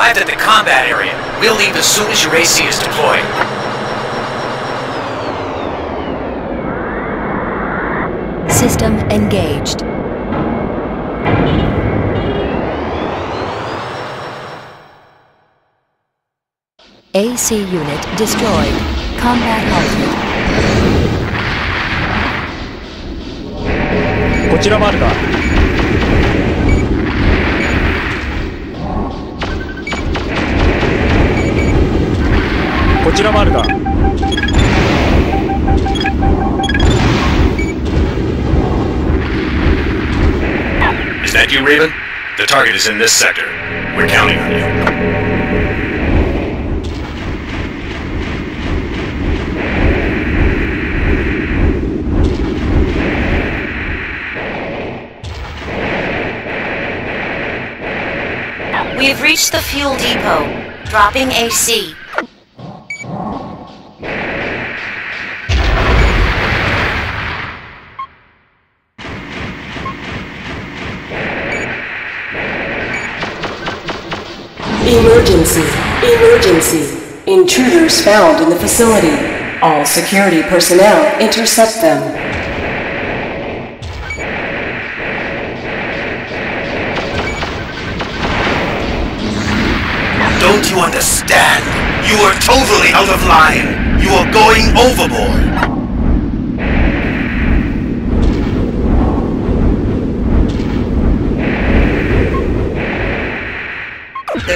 arrived at the combat area. We'll leave as soon as your AC is deployed. System engaged. AC unit destroyed. Combat halted. こちらマルガ こちらマルガ Is that you, Raven? The target is in this sector. We're counting on you. We've reached the fuel depot. Dropping AC. Emergency! Emergency! Intruders found in the facility. All security personnel intercept them. Don't you understand? You are totally out of line. You are going overboard.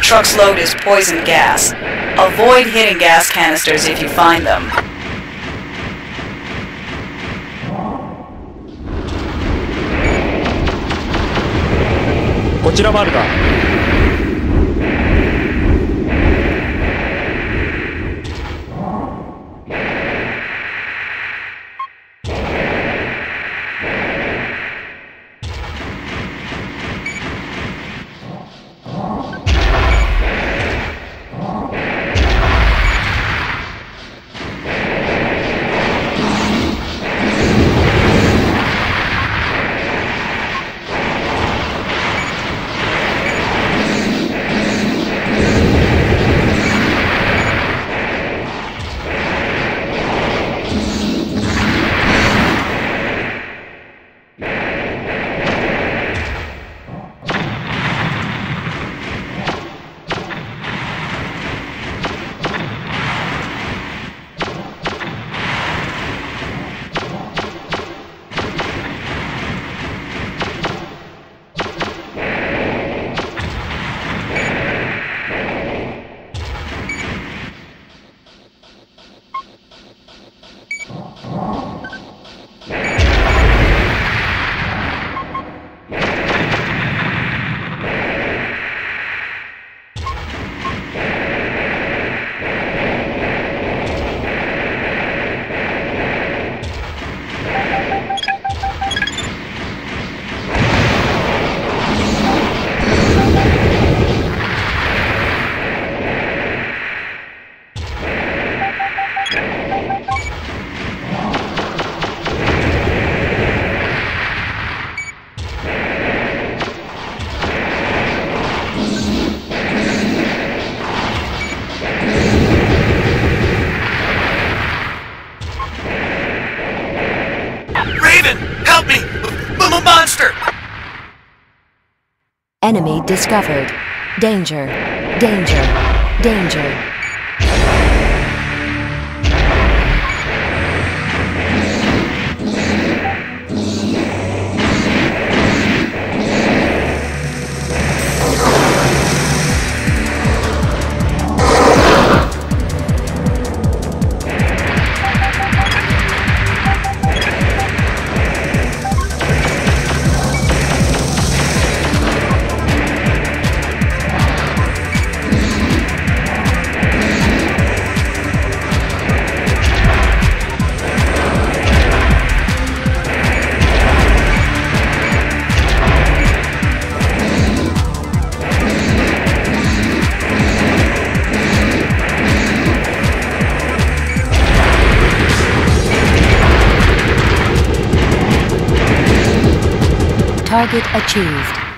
Truck's load is poison gas. Avoid hitting gas canisters if you find them. こ monster! Enemy discovered. Danger. Danger. Danger. Target achieved.